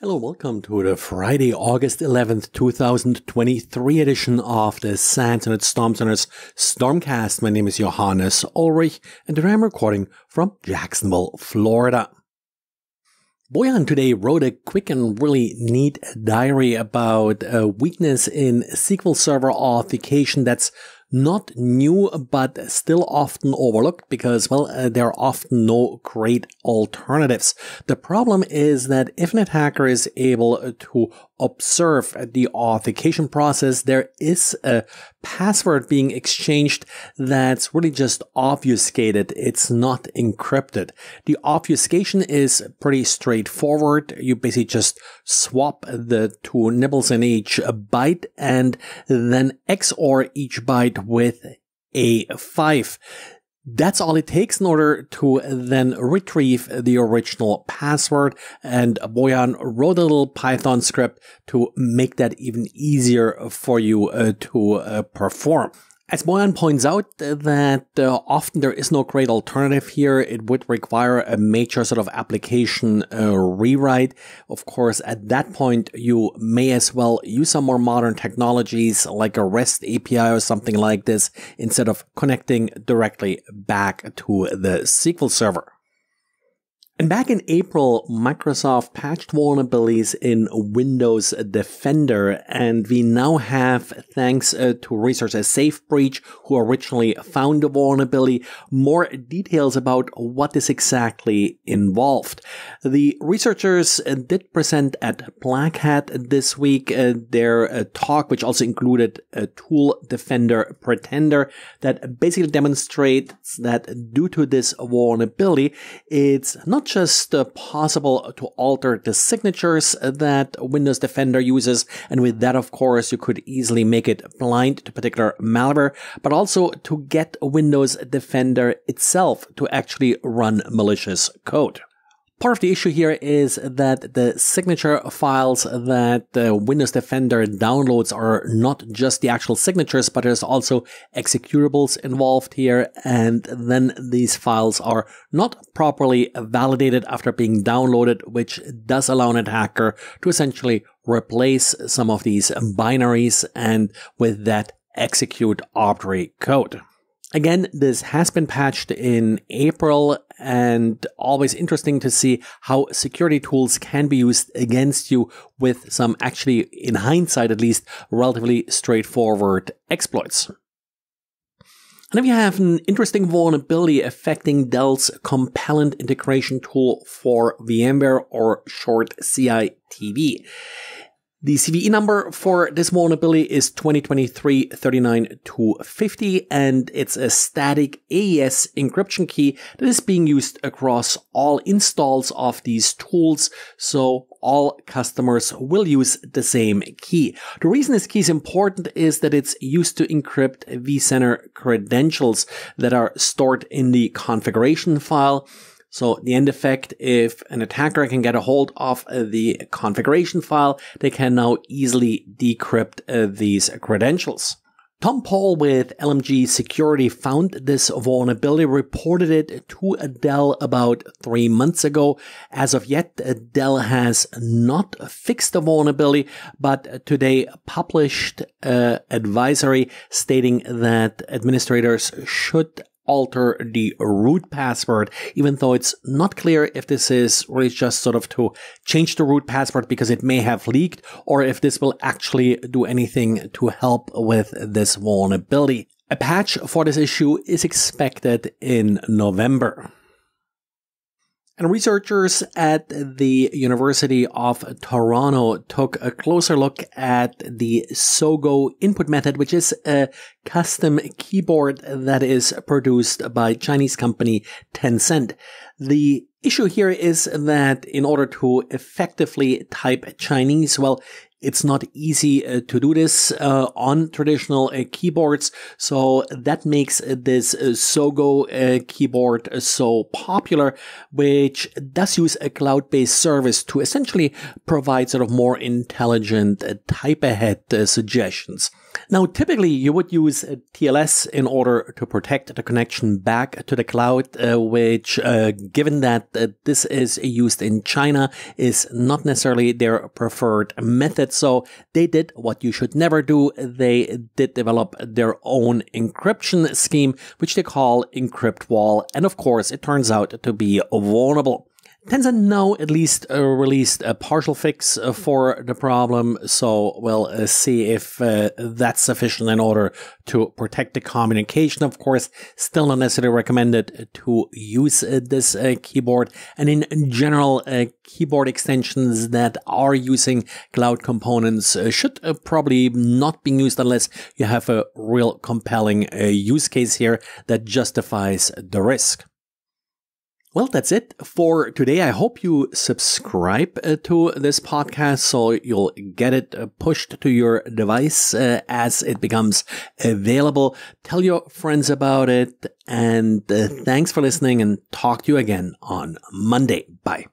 Hello, welcome to the Friday, August 11th, 2023 edition of the SANS Internet Storm Center's Stormcast. My name is Johannes Ulrich and today I'm recording from Jacksonville, Florida. Bojan today wrote a quick and really neat diary about a weakness in SQL Server authentication that's not new, but still often overlooked because, well, uh, there are often no great alternatives. The problem is that if an attacker is able to observe the authentication process, there is a password being exchanged that's really just obfuscated. It's not encrypted. The obfuscation is pretty straightforward. You basically just swap the two nibbles in each byte and then XOR each byte with a 5. That's all it takes in order to then retrieve the original password. And Bojan wrote a little Python script to make that even easier for you uh, to uh, perform. As Bojan points out that uh, often there is no great alternative here. It would require a major sort of application uh, rewrite. Of course, at that point, you may as well use some more modern technologies like a REST API or something like this instead of connecting directly back to the SQL server. And back in April, Microsoft patched vulnerabilities in Windows Defender, and we now have, thanks uh, to researcher SafeBreach, who originally found the vulnerability, more details about what this exactly involved. The researchers uh, did present at Black Hat this week uh, their talk, which also included a tool Defender Pretender that basically demonstrates that due to this vulnerability, it's not just uh, possible to alter the signatures that Windows Defender uses. And with that, of course, you could easily make it blind to particular malware, but also to get Windows Defender itself to actually run malicious code. Part of the issue here is that the signature files that the Windows Defender downloads are not just the actual signatures, but there's also executables involved here. And then these files are not properly validated after being downloaded, which does allow an attacker to essentially replace some of these binaries and with that execute arbitrary code. Again, this has been patched in April and always interesting to see how security tools can be used against you with some actually, in hindsight at least, relatively straightforward exploits. And if you have an interesting vulnerability affecting Dell's compellent integration tool for VMware or short CITV, the CVE number for this vulnerability is 2023-39250 and it's a static AES encryption key that is being used across all installs of these tools. So all customers will use the same key. The reason this key is important is that it's used to encrypt vCenter credentials that are stored in the configuration file. So the end effect, if an attacker can get a hold of uh, the configuration file, they can now easily decrypt uh, these credentials. Tom Pohl with LMG Security found this vulnerability, reported it to Dell about three months ago. As of yet, Dell has not fixed the vulnerability, but today published an advisory stating that administrators should alter the root password, even though it's not clear if this is really just sort of to change the root password because it may have leaked or if this will actually do anything to help with this vulnerability. A patch for this issue is expected in November. And researchers at the University of Toronto took a closer look at the Sogou input method, which is a custom keyboard that is produced by Chinese company Tencent. The issue here is that in order to effectively type Chinese, well, It's not easy uh, to do this uh, on traditional uh, keyboards, so that makes this uh, Sogou uh, keyboard so popular, which does use a cloud-based service to essentially provide sort of more intelligent type ahead suggestions. Now, typically you would use TLS in order to protect the connection back to the cloud, uh, which, uh, given that uh, this is used in China, is not necessarily their preferred method. So they did what you should never do. They did develop their own encryption scheme, which they call EncryptWall. And of course, it turns out to be vulnerable. Tencent now at least uh, released a partial fix uh, for the problem, so we'll uh, see if uh, that's sufficient in order to protect the communication. Of course, still not necessarily recommended to use uh, this uh, keyboard. And in general, keyboard extensions that are using cloud components should probably not be used unless you have a real compelling use case here that justifies the risk. Well, that's it for today. I hope you subscribe uh, to this podcast so you'll get it uh, pushed to your device uh, as it becomes available. Tell your friends about it. And thanks for listening and talk to you again on Monday. Bye.